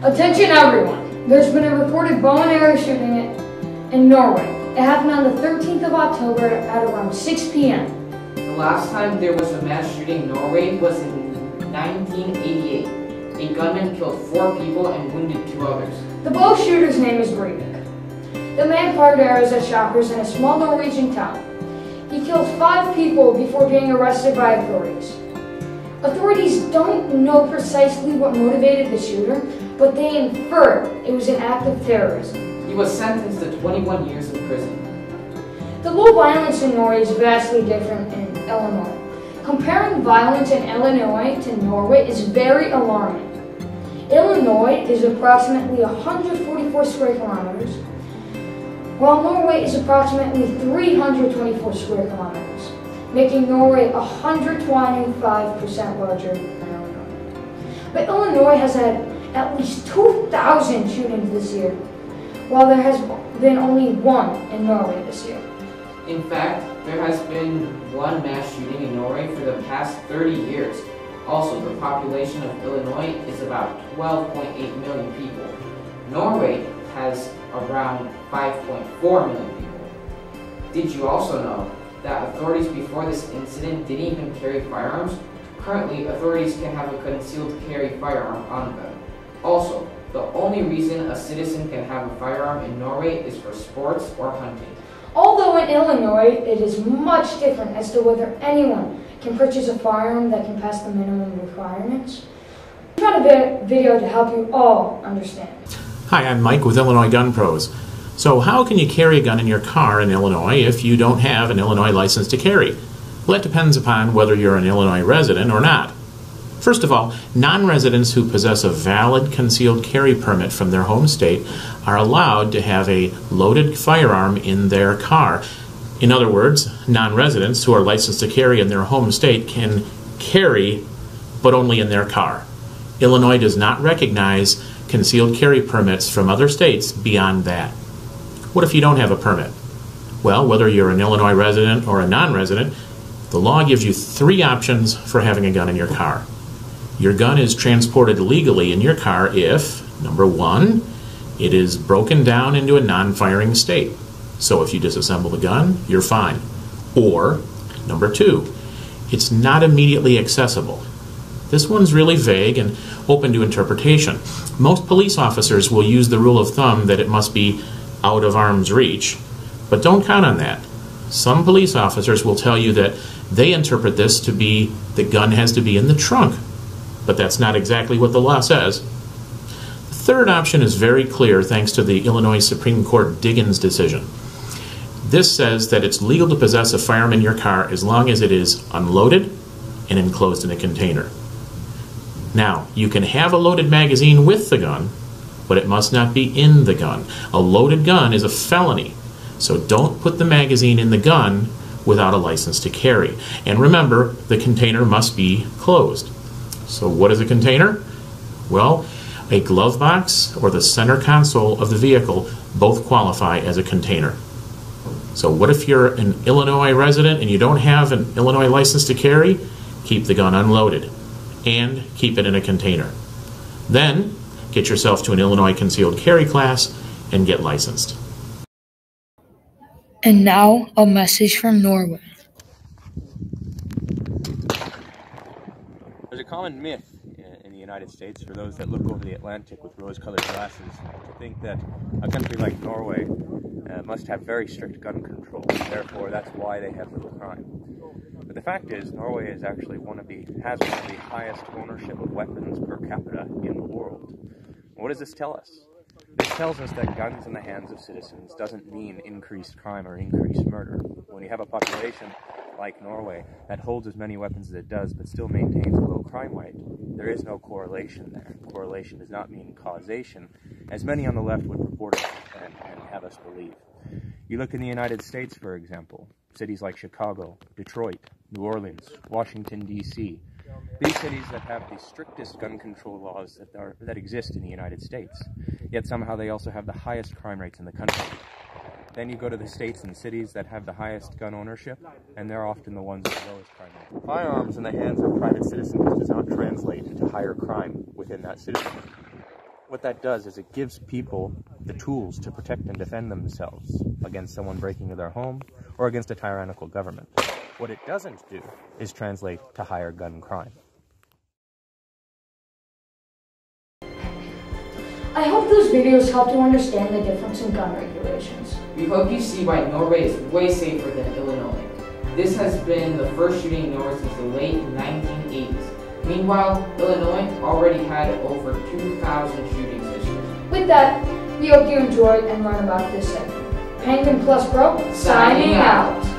Attention everyone! There's been a reported bow and arrow shooting in Norway. It happened on the 13th of October at around 6 p.m. The last time there was a mass shooting in Norway was in 1988. A gunman killed four people and wounded two others. The bow shooter's name is Breivik. The man fired arrows at shoppers in a small Norwegian town. He killed five people before being arrested by authorities. Authorities don't know precisely what motivated the shooter, but they inferred it was an act of terrorism. He was sentenced to 21 years in prison. The low violence in Norway is vastly different in Illinois. Comparing violence in Illinois to Norway is very alarming. Illinois is approximately 144 square kilometers, while Norway is approximately 324 square kilometers, making Norway 125% larger than Illinois. But Illinois has had at least 2,000 shootings this year, while there has been only one in Norway this year. In fact, there has been one mass shooting in Norway for the past 30 years. Also, the population of Illinois is about 12.8 million people. Norway has around 5.4 million people. Did you also know that authorities before this incident didn't even carry firearms? Currently, authorities can have a concealed carry firearm on them. Also, the only reason a citizen can have a firearm in Norway is for sports or hunting. Although in Illinois, it is much different as to whether anyone can purchase a firearm that can pass the minimum requirements. I found a video to help you all understand. Hi, I'm Mike with Illinois Gun Pros. So, how can you carry a gun in your car in Illinois if you don't have an Illinois license to carry? Well, that depends upon whether you're an Illinois resident or not. First of all, non residents who possess a valid concealed carry permit from their home state are allowed to have a loaded firearm in their car. In other words, non residents who are licensed to carry in their home state can carry, but only in their car. Illinois does not recognize concealed carry permits from other states beyond that. What if you don't have a permit? Well, whether you're an Illinois resident or a non resident, the law gives you three options for having a gun in your car. Your gun is transported legally in your car if, number one, it is broken down into a non firing state. So if you disassemble the gun, you're fine. Or, number two, it's not immediately accessible. This one's really vague and open to interpretation. Most police officers will use the rule of thumb that it must be out of arm's reach, but don't count on that. Some police officers will tell you that they interpret this to be the gun has to be in the trunk but that's not exactly what the law says. The third option is very clear thanks to the Illinois Supreme Court Diggins decision. This says that it's legal to possess a firearm in your car as long as it is unloaded and enclosed in a container. Now, you can have a loaded magazine with the gun, but it must not be in the gun. A loaded gun is a felony, so don't put the magazine in the gun without a license to carry. And remember, the container must be closed. So what is a container? Well, a glove box or the center console of the vehicle both qualify as a container. So what if you're an Illinois resident and you don't have an Illinois license to carry? Keep the gun unloaded and keep it in a container. Then get yourself to an Illinois concealed carry class and get licensed. And now a message from Norway. There's a common myth in the United States for those that look over the Atlantic with rose-colored glasses to think that a country like Norway uh, must have very strict gun control. Therefore, that's why they have little crime. But the fact is, Norway is actually one of the has one of the highest ownership of weapons per capita in the world. What does this tell us? This tells us that guns in the hands of citizens doesn't mean increased crime or increased murder. When you have a population like Norway that holds as many weapons as it does but still maintains a low crime rate, there is no correlation there. Correlation does not mean causation, as many on the left would purport and, and have us believe. You look in the United States, for example, cities like Chicago, Detroit, New Orleans, Washington, D.C., these cities that have the strictest gun control laws that, are, that exist in the United States, yet somehow they also have the highest crime rates in the country. Then you go to the states and cities that have the highest gun ownership, and they're often the ones with the lowest crime rate. Firearms in the hands of private citizens does not translate into higher crime within that citizen. What that does is it gives people the tools to protect and defend themselves against someone breaking into their home or against a tyrannical government. What it doesn't do is translate to higher gun crime. I hope those videos helped you understand the difference in gun regulations. We hope you see why Norway is way safer than Illinois. This has been the first shooting in Norway since the late 1980s. Meanwhile, Illinois already had over 2,000 shootings this year. With that, we hope you enjoyed and learned about this segment. Penguin Plus Pro, Signing out.